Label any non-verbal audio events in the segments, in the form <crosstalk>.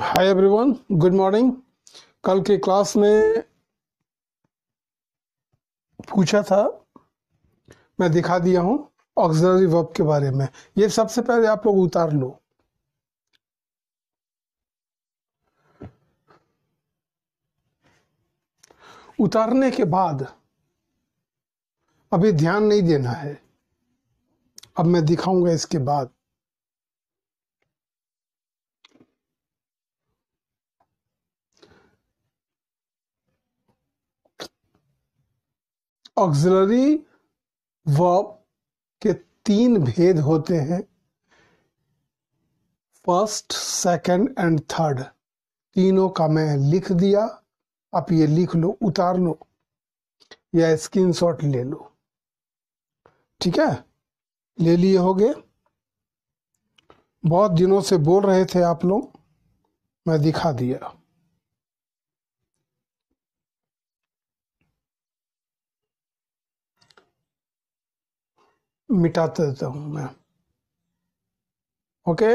Hi everyone good morning कल के class में पूछा था, मैं दिखा दिया हूँ ऑक्सिलरी वर्ब के बारे में। ये सबसे पहले आप लोग उतार लो। उतारने के बाद अभी ध्यान नहीं देना है। अब मैं दिखाऊँगा इसके बाद। ऑक्सिलरी वर्ब के तीन भेद होते हैं। फ़र्स्ट सेकंड एंड थर्ड तीनों का मैं लिख दिया। आप ये लिख लो, उतार लो, या स्क्रीनशॉट ले लो। ठीक है? ले लिए होगे। बहुत दिनों से बोल रहे थे आप लोग। मैं दिखा दिया। मिटा देता हूँ मैं। ओके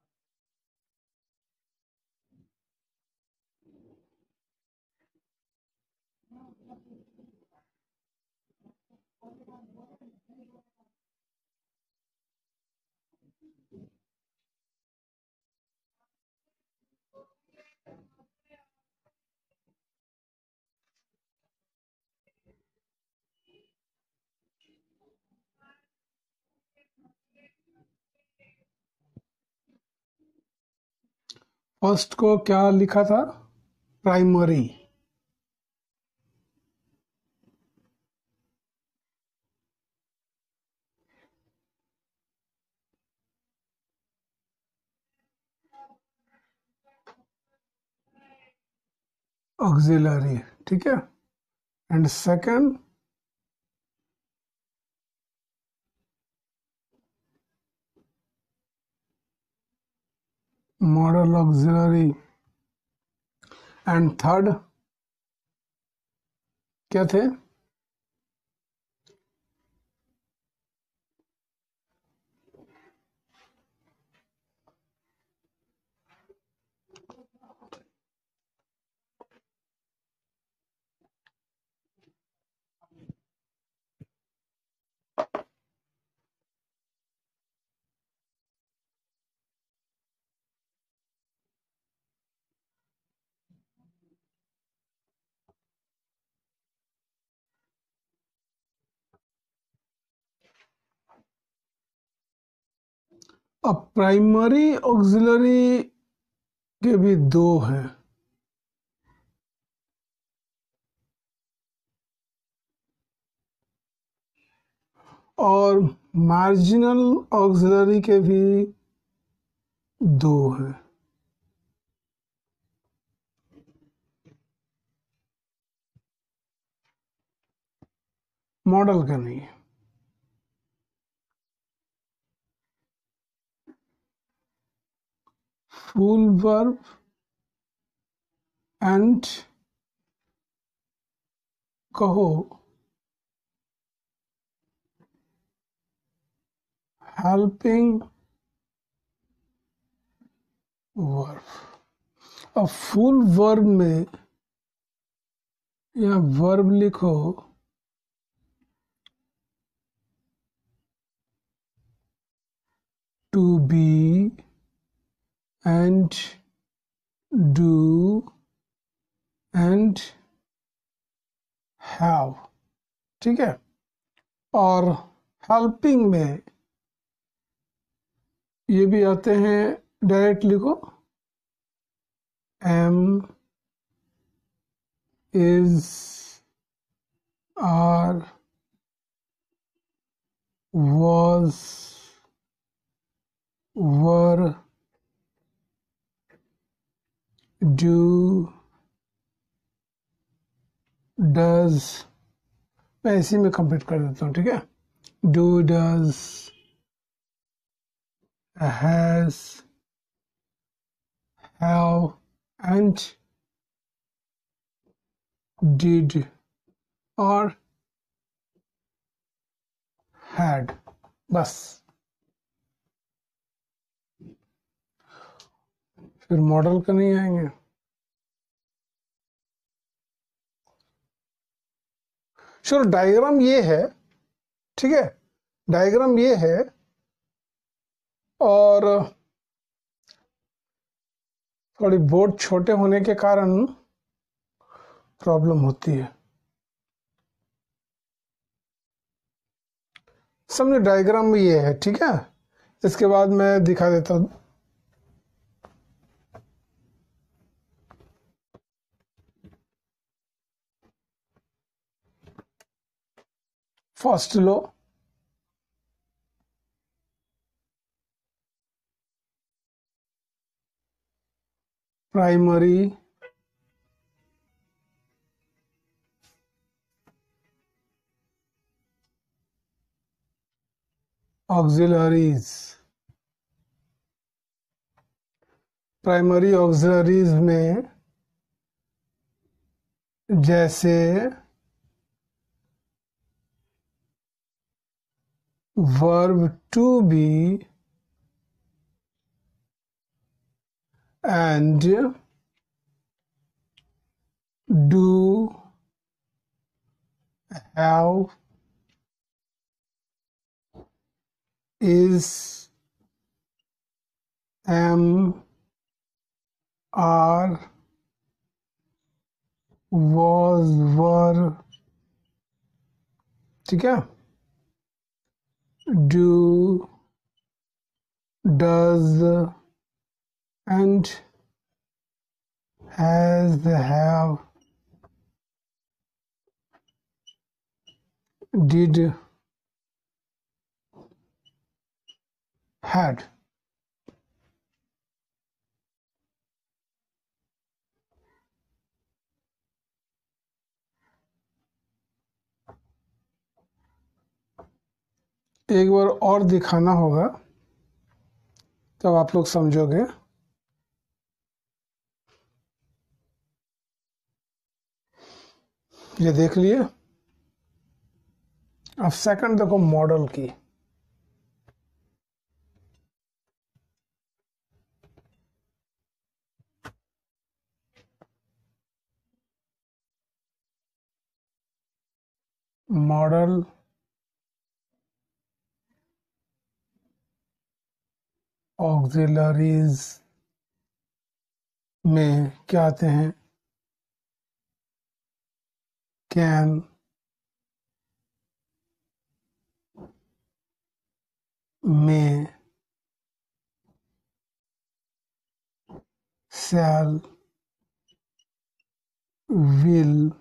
फ़र्स्ट को क्या लिखा था? प्राइमरी ऑक्सिलरी ठीक है? And second model auxiliary and third क्या थे अब प्राइमरी ऑक्सिलरी के भी दो हैं। और मार्जिनल ऑक्सिलरी के भी दो हैं। मॉडल का नहीं है। Full verb and कहो। हेल्पिंग वर्ब अब फुल वर्ब में या वर्ब लिखो। To be and do and have ठीक है? और हेल्पिंग में ये भी आते हैं डायरेक्ट लिखो। Am is are was were do does मैं इसी में कंप्लीट कर देता हूँ, ठीक है? Do does has have and did और हैड बस। फिर मॉडल का नहीं आएँगे? चलो, डायग्राम ये है, ठीक है? डायग्राम ये है, और थोड़ी बोर्ड छोटे होने के कारण प्रॉब्लम होती है। समझो डायग्राम ये है, ठीक है? इसके बाद मैं दिखा देता हूँ। फ़र्स्ट लो। प्राइमरी। ऑक्सिलरीज। प्राइमरी ऑक्सिलरीज में जैसे verb to be and do have is am are was were ठीक है Do, does, and has, have, did, had. एक बार और दिखाना होगा, तब आप लोग समझोगे। ये देख लिए? अब सेकंड देखो मॉडल की। मॉडल ऑक्सिलरीज में क्या आते हैं? Can. May. Shall will.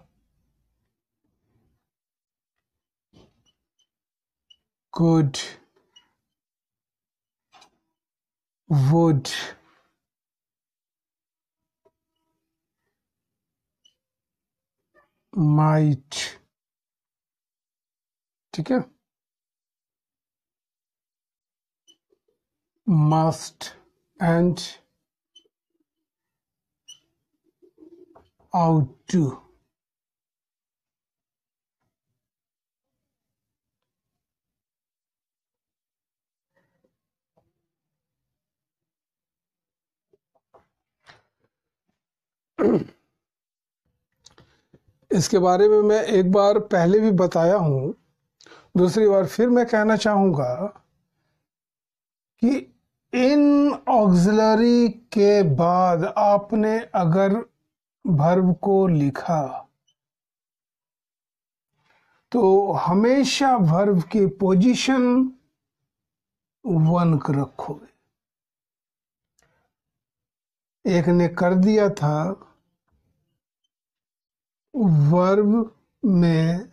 could would might ठीक है must and ought to इसके बारे में मैं एक बार पहले भी बताया हूँ, दूसरी बार फिर मैं कहना चाहूँगा कि इन ऑक्सिलरी के बाद आपने अगर भर्व को लिखा तो हमेशा भर्व की पोजीशन वन रखोगे। एक ने कर दिया था वर्ब में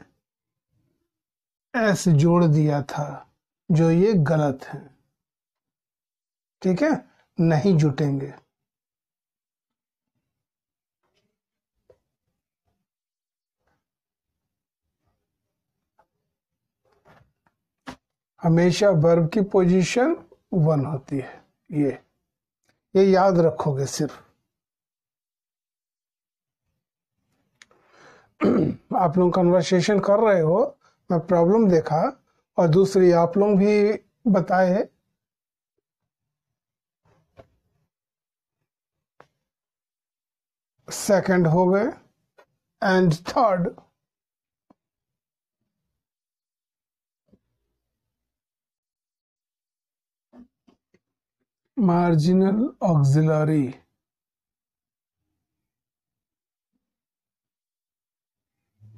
एस जोड़ दिया था, जो ये गलत है। ठीक है? नहीं जुटेंगे। हमेशा वर्ब की पोजीशन वन होती है, ये। ये याद रखोगे सिर्फ़। <clears throat> आप लोग कन्वर्सेशन कर रहे हो, मैं प्रॉब्लम देखा और दूसरी आप लोग भी बताए सेकंड हो गए and third marginal auxiliary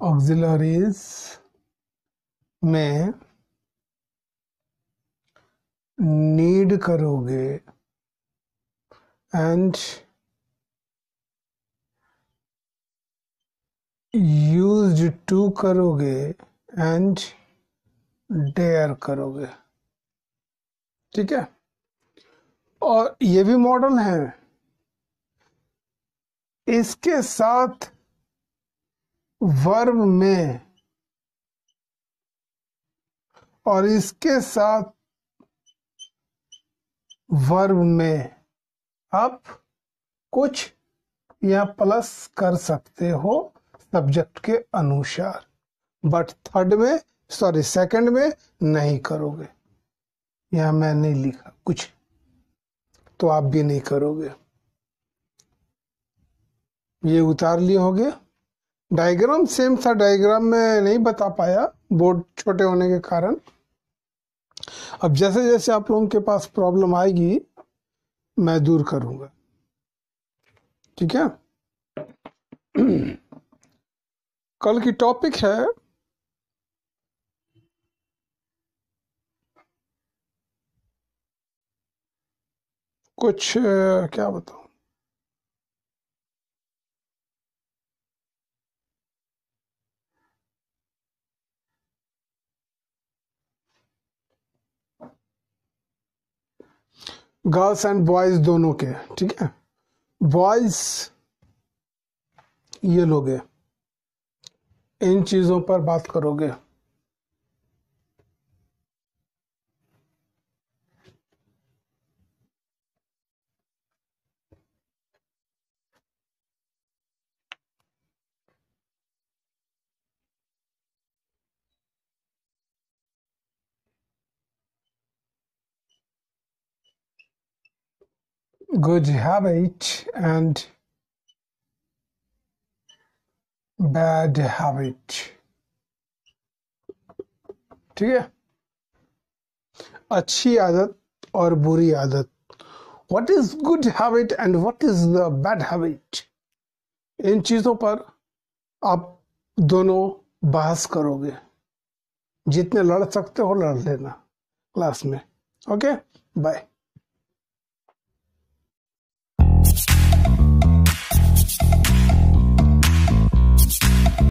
auxiliaries में नीड करोगे एंड यूज़ टू करोगे एंड डेयर करोगे। ठीक है? और ये भी मॉडल है। इसके साथ वर्ब में। और इसके साथ वर्ब में आप कुछ या प्लस कर सकते हो सब्जेक्ट के अनुसार। बट थर्ड में सॉरी सेकंड में नहीं करोगे। यहाँ मैं नहीं लिखा कुछ। तो आप भी नहीं करोगे। ये उतार लिए हो गया डायग्राम सेम था, डायग्राम में नहीं बता पाया, बोर्ड छोटे होने के कारण। अब जैसे जैसे आप लोगों के पास प्रॉब्लम आएगी, मैं दूर करूँगा। ठीक है? कल की टॉपिक है, कुछ क्या बताऊँ? गर्ल्स एंड बॉयज़ दोनों के, ठीक है? बॉयज़ ये लोगे इन चीज़ों पर बात करोगे? Good habit and bad habit. ठीक है? अच्छी आदत और बुरी आदत। What is good habit and what is the bad habit इन चीज़ों पर आप दोनों बहस करोगे। जितने लड़ सकते हो, लड़ लेना। क्लास में। Okay bye